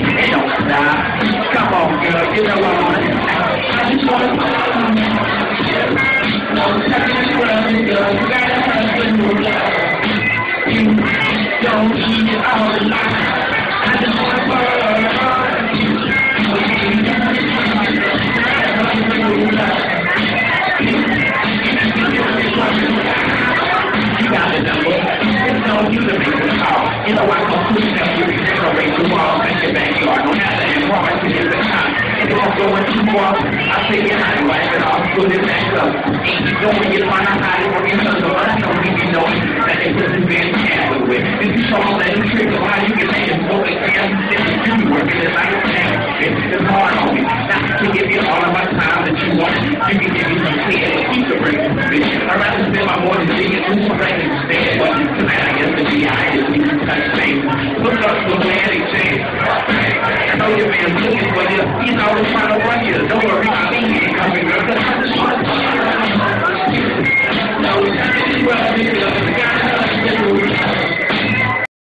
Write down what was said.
Come on, girl, you I. Just want to running, girl. You got a husband you. Don't it all. I just want to You got the number. It's on you the call. You know I push them you can decorate the wall, make your backyard. Don't have to to get the time. If it's going too far, I say you have to wipe it off, put it back up. You going to find out how to work your but I don't really know that put this man careful with. If you saw that new trick of how you can make it more exam, then you be working it like a man. It's hard on me. Not to give you all of my time that you want. You can give me some but keep the break. I'd rather spend my morning digging through some Why you being cookies you, he's always trying to run you.